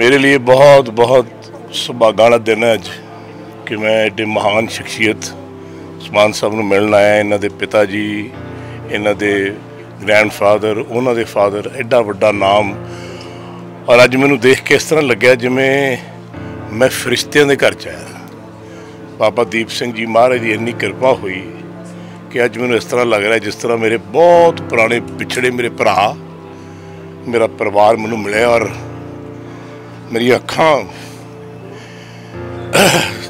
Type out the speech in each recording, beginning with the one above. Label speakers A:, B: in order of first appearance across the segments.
A: ਮੇਰੇ ਲਈ ਬਹੁਤ ਬਹੁਤ ਸੁਭਾਗਾਂ ਵਾਲਾ ਦਿਨ ਹੈ ਅੱਜ ਕਿ ਮੈਂ ਏਡੇ ਮਹਾਨ ਸ਼ਖਸੀਅਤ ਉਸਮਾਨ ਸਾਹਿਬ ਨੂੰ ਮਿਲਣ ਆਇਆ, ਇਹਨਾਂ ਦੇ ਪਿਤਾ ਜੀ, ਇਹਨਾਂ ਦੇ ਗ੍ਰੈਂਡਫਾਦਰ ਉਹਨਾਂ ਦੇ ਫਾਦਰ ਐਡਾ ਵੱਡਾ ਨਾਮ। ਔਰ ਅੱਜ ਮੈਨੂੰ ਦੇਖ ਕੇ ਇਸ ਤਰ੍ਹਾਂ ਲੱਗਿਆ ਜਿਵੇਂ ਮੈਂ ਫਰਿਸ਼ਤਿਆਂ ਦੇ ਘਰ ਚ ਆਇਆ। ਬਾਬਾ ਦੀਪ ਸਿੰਘ ਜੀ ਮਹਾਰਾਜ ਦੀ ਇੰਨੀ ਕਿਰਪਾ ਹੋਈ ਕਿ ਅੱਜ ਮੈਨੂੰ ਇਸ ਤਰ੍ਹਾਂ ਲੱਗ ਰਿਹਾ ਜਿਸ ਤਰ੍ਹਾਂ ਮੇਰੇ ਬਹੁਤ ਪੁਰਾਣੇ ਪਿਛੜੇ ਮੇਰੇ ਭਰਾ, ਮੇਰਾ ਪਰਿਵਾਰ ਮੈਨੂੰ ਮਿਲਿਆ ਔਰ ਮੇਰੀ ਅੱਖਾਂ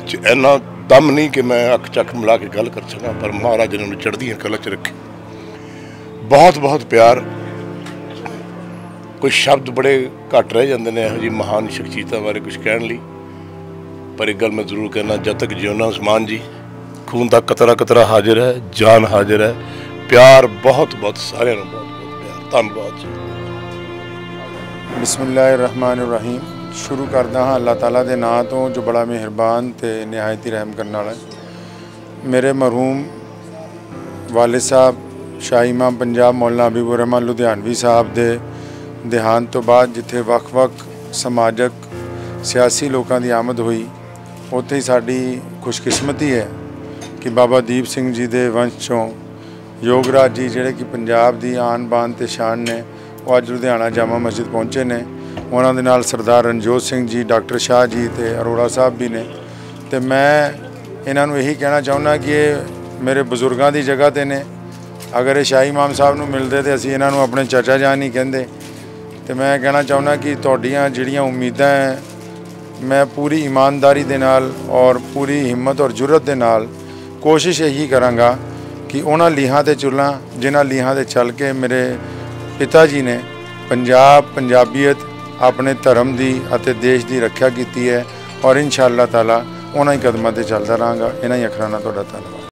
A: 'ਚ ਇੰਨਾ ਦਮ ਨਹੀਂ ਕਿ ਮੈਂ ਅੱਖ ਚੱਕ ਮਿਲਾ ਕੇ ਗੱਲ ਕਰ ਸਕਾਂ, ਪਰ ਮਹਾਰਾਜ ਨੇ ਮੈਨੂੰ ਚੜ੍ਹਦੀਆਂ ਕਲਾ 'ਚ ਰੱਖੀ। ਬਹੁਤ ਬਹੁਤ ਪਿਆਰ। ਕੁਝ ਸ਼ਬਦ ਬੜੇ ਘੱਟ ਰਹਿ ਜਾਂਦੇ ਨੇ ਇਹੋ ਜੀ ਮਹਾਨ ਸ਼ਖਸੀਅਤਾਂ ਬਾਰੇ ਕੁਝ ਕਹਿਣ ਲਈ। ਪਰ ਇੱਕ ਗੱਲ ਮੈਂ ਜ਼ਰੂਰ ਕਹਿਣਾ, ਜਦ ਤੱਕ ਜਿਉਣਾ ਉਸਮਾਨ ਜੀ, ਖੂਨ ਦਾ ਕਤਰਾ ਕਤਰਾ ਹਾਜ਼ਰ ਹੈ, ਜਾਨ ਹਾਜ਼ਰ ਹੈ। ਪਿਆਰ ਬਹੁਤ ਬਹੁਤ, ਸਾਰਿਆਂ ਨੂੰ ਬਹੁਤ ਬਹੁਤ ਪਿਆਰ। ਧੰਨਵਾਦ ਜੀ।
B: ਬਿਸਮਿਲ੍ਲਾਹਿਰਰਹਿਮਾਨਿਰਰਹੀਮ। ਸ਼ੁਰੂ ਕਰਦਾ ਹਾਂ ਅੱਲਾਹ ਤਾਲਾ ਦੇ ਨਾਮ ਤੋਂ, ਜੋ ਬੜਾ ਮਿਹਰਬਾਨ ਤੇ ਨਿਹਾਇਤੀ ਰਹਿਮ ਕਰਨ ਵਾਲਾ ਮੇਰੇ ਮਰਹੂਮ ਵਾਲਿਦ ਸਾਹਿਬ ਸ਼ਾਹੀਮਾ ਪੰਜਾਬ ਮੌਲਾਨਾ ਹਬੀਬੁਰ ਰਹਿਮਾਨ ਲੁਧਿਆਣਵੀ ਸਾਹਿਬ ਦੇ ਦੇਹਾਂਤ ਤੋਂ ਬਾਅਦ ਜਿੱਥੇ ਵੱਖ-ਵੱਖ ਸਮਾਜਿਕ, ਸਿਆਸੀ ਲੋਕਾਂ ਦੀ ਆਮਦ ਹੋਈ, ਉੱਥੇ ਹੀ ਸਾਡੀ ਖੁਸ਼ਕਿਸਮਤੀ ਹੈ ਕਿ ਬਾਬਾ ਦੀਪ ਸਿੰਘ ਜੀ ਦੇ ਵੰਸ਼ ਚੋਂ ਯੋਗਰਾਜ ਜੀ, ਜਿਹੜੇ ਕਿ ਪੰਜਾਬ ਦੀ ਆਨ ਬਾਨ ਤੇ ਸ਼ਾਨ ਨੇ, ਉਹ ਅੱਜ ਲੁਧਿਆਣਾ ਜਾਮਾ ਮਸਜਿਦ ਪਹੁੰਚੇ ਨੇ। ਉਹਨਾਂ ਦੇ ਨਾਲ ਸਰਦਾਰ ਰਣਜੋਤ ਸਿੰਘ ਜੀ, ਡਾਕਟਰ ਸ਼ਾਹ ਜੀ ਤੇ ਅਰੋੜਾ ਸਾਹਿਬ ਵੀ ਨੇ। ਤੇ ਮੈਂ ਇਹਨਾਂ ਨੂੰ ਇਹੀ ਕਹਿਣਾ ਚਾਹੁੰਦਾ ਕਿ ਇਹ ਮੇਰੇ ਬਜ਼ੁਰਗਾਂ ਦੀ ਜਗ੍ਹਾ ਤੇ ਨੇ। ਅਗਰ ਇਹ ਸ਼ਾਹੀ ਇਮਾਮ ਸਾਹਿਬ ਨੂੰ ਮਿਲਦੇ ਤੇ ਅਸੀਂ ਇਹਨਾਂ ਨੂੰ ਆਪਣੇ ਚਾਚਾ ਜਾਨ ਨਹੀਂ ਕਹਿੰਦੇ। ਤੇ ਮੈਂ ਕਹਿਣਾ ਚਾਹੁੰਦਾ ਕਿ ਤੁਹਾਡੀਆਂ ਜਿਹੜੀਆਂ ਉਮੀਦਾਂ ਹੈ ਮੈਂ ਪੂਰੀ ਇਮਾਨਦਾਰੀ ਦੇ ਨਾਲ ਔਰ ਪੂਰੀ ਹਿੰਮਤ ਔਰ ਜੁਰਤ ਦੇ ਨਾਲ ਕੋਸ਼ਿਸ਼ ਇਹੀ ਕਰਾਂਗਾ ਕਿ ਉਹਨਾਂ ਲੀਹਾਂ ਤੇ ਚੱਲਾਂ ਜਿਨ੍ਹਾਂ ਲੀਹਾਂ ਤੇ ਚੱਲ ਕੇ ਮੇਰੇ ਪਿਤਾ ਜੀ ਨੇ ਪੰਜਾਬ, ਪੰਜਾਬੀਅਤ ਆਪਣੇ ਧਰਮ ਦੀ ਅਤੇ ਦੇਸ਼ ਦੀ ਰੱਖਿਆ ਕੀਤੀ ਹੈ ਔਰ ਇਨਸ਼ਾ ਅੱਲਾਹ ਤਾਲਾ ਉਹਨਾਂ ਹੀ ਕਦਮਾਂ ਤੇ ਚੱਲਦਾ ਰਹਾਂਗਾ। ਇਹਨਾਂ ਹੀ ਅੱਖਰਾਂ ਨਾਲ ਤੁਹਾਡਾ ਧੰਨਵਾਦ।